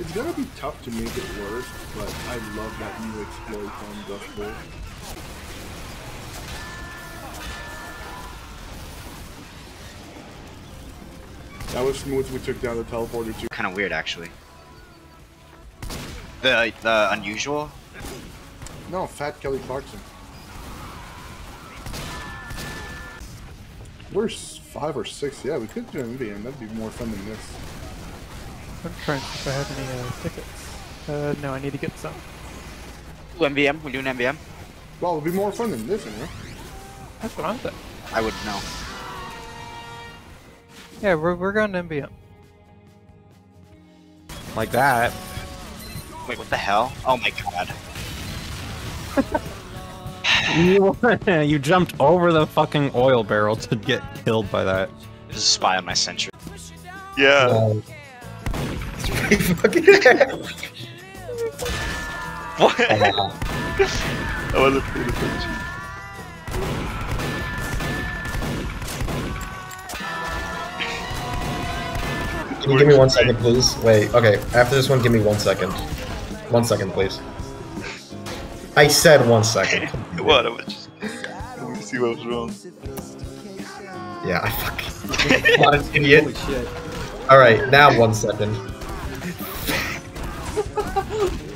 it's gonna be tough to make it worse, but I love that new exploit on Dustbowl. That was smooth. We took down the teleporter too. Kind of weird, actually. The the unusual. No, Fat Kelly Clarkson. We're five or six. Yeah, we could do an MVM. That'd be more fun than this. I'm trying to see if I have any uh, tickets. Uh, no, I need to get some. Ooh, MVM. We're doing MVM. Well, it'll be more fun than this, you know? That's what I'm saying. I would know. Yeah, we're, we're going to MVM. Like that. Wait, what the hell? Oh my god. You, you jumped over the fucking oil barrel to get killed by that. There's a spy on my sentry. Yeah. Um, What? I wasn't paying attention. can you give me one second, please? Wait, okay. After this one, give me one second. One second, please. I said one second. What? I was just. Let me see what was wrong. Yeah, I fucking. what an idiot. Alright, now one second. Oh!